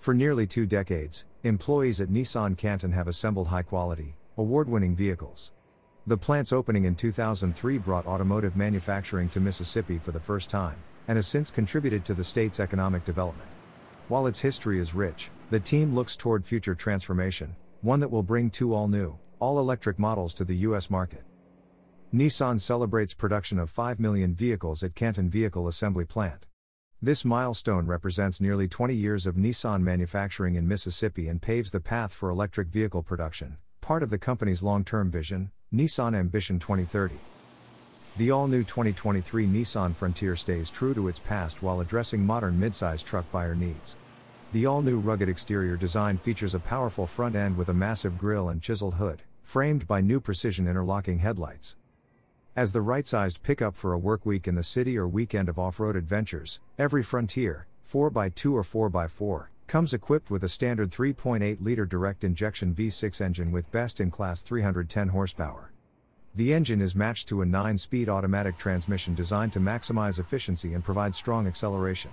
For nearly two decades, employees at Nissan Canton have assembled high quality, award winning vehicles. The plant's opening in 2003 brought automotive manufacturing to Mississippi for the first time, and has since contributed to the state's economic development. While its history is rich, the team looks toward future transformation, one that will bring two all new, all electric models to the U.S. market. Nissan celebrates production of 5 million vehicles at Canton Vehicle Assembly Plant. This milestone represents nearly 20 years of Nissan manufacturing in Mississippi and paves the path for electric vehicle production, part of the company's long term vision, Nissan Ambition 2030. The all new 2023 Nissan Frontier stays true to its past while addressing modern midsize truck buyer needs. The all new rugged exterior design features a powerful front end with a massive grille and chiseled hood, framed by new precision interlocking headlights. As the right sized pickup for a work week in the city or weekend of off road adventures, every Frontier, 4x2 or 4x4, comes equipped with a standard 3.8 liter direct injection V6 engine with best in class 310 horsepower. The engine is matched to a 9 speed automatic transmission designed to maximize efficiency and provide strong acceleration.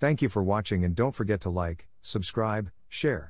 Thank you for watching and don't forget to like, subscribe, share.